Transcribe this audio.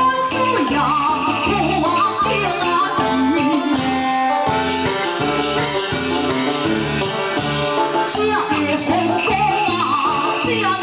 我是要过呀，啊。